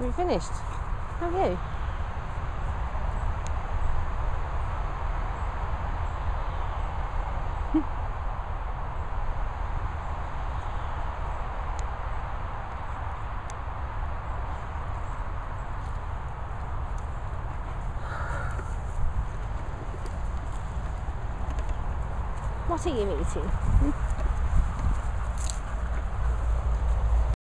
we finished. finished? Have you? What are you eating?